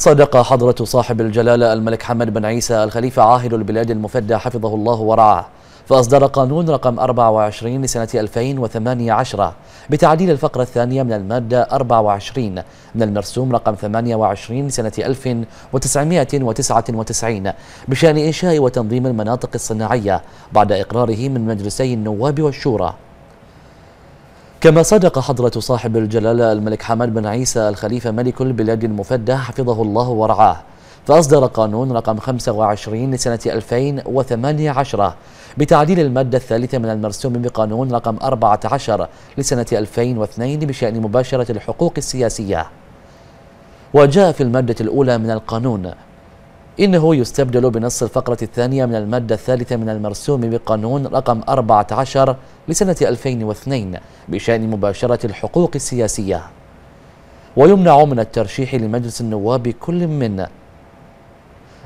صدق حضرة صاحب الجلالة الملك حمد بن عيسى الخليفة عاهل البلاد المفدى حفظه الله ورعاه فأصدر قانون رقم 24 لسنة 2018 بتعديل الفقرة الثانية من المادة 24 من المرسوم رقم 28 لسنة 1999 بشأن إنشاء وتنظيم المناطق الصناعية بعد إقراره من مجلسي النواب والشورى. كما صدق حضرة صاحب الجلالة الملك حمد بن عيسى الخليفة ملك البلاد المفدى حفظه الله ورعاه. فأصدر قانون رقم 25 لسنة 2018 بتعديل المادة الثالثة من المرسوم بقانون رقم 14 لسنة 2002 بشأن مباشرة الحقوق السياسية. وجاء في المادة الأولى من القانون إنه يستبدل بنص الفقرة الثانية من المادة الثالثة من المرسوم بقانون رقم 14 لسنة 2002 بشأن مباشرة الحقوق السياسية. ويمنع من الترشيح لمجلس النواب كل من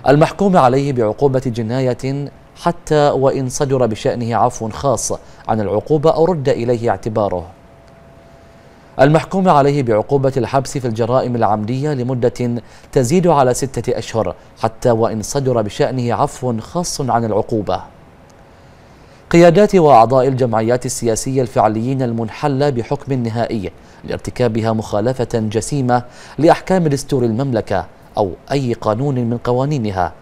المحكوم عليه بعقوبة جناية حتى وإن صدر بشأنه عفو خاص عن العقوبة أو رد إليه اعتباره. المحكوم عليه بعقوبة الحبس في الجرائم العمدية لمدة تزيد على ستة أشهر حتى وإن صدر بشأنه عفو خاص عن العقوبة. قيادات وأعضاء الجمعيات السياسية الفعليين المنحلة بحكم نهائي لارتكابها مخالفة جسيمة لأحكام دستور المملكة أو أي قانون من قوانينها.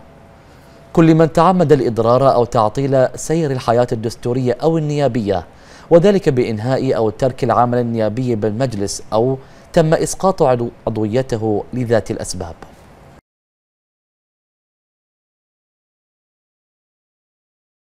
كل من تعمد الإضرار أو تعطيل سير الحياة الدستورية أو النيابية وذلك بإنهاء أو ترك العمل النيابي بالمجلس أو تم إسقاط عضويته لذات الأسباب.